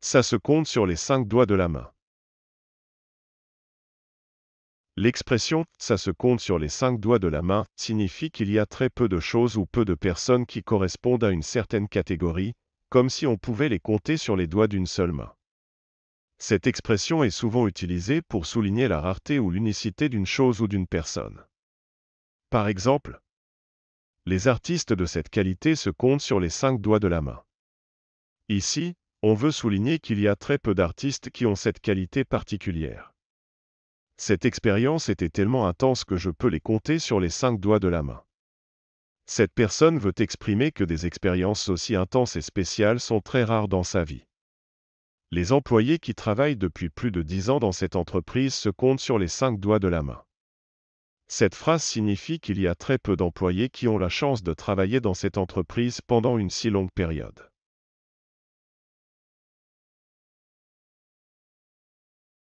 Ça se compte sur les cinq doigts de la main. L'expression « ça se compte sur les cinq doigts de la main » signifie qu'il y a très peu de choses ou peu de personnes qui correspondent à une certaine catégorie, comme si on pouvait les compter sur les doigts d'une seule main. Cette expression est souvent utilisée pour souligner la rareté ou l'unicité d'une chose ou d'une personne. Par exemple, les artistes de cette qualité se comptent sur les cinq doigts de la main. Ici, on veut souligner qu'il y a très peu d'artistes qui ont cette qualité particulière. Cette expérience était tellement intense que je peux les compter sur les cinq doigts de la main. Cette personne veut exprimer que des expériences aussi intenses et spéciales sont très rares dans sa vie. Les employés qui travaillent depuis plus de dix ans dans cette entreprise se comptent sur les cinq doigts de la main. Cette phrase signifie qu'il y a très peu d'employés qui ont la chance de travailler dans cette entreprise pendant une si longue période.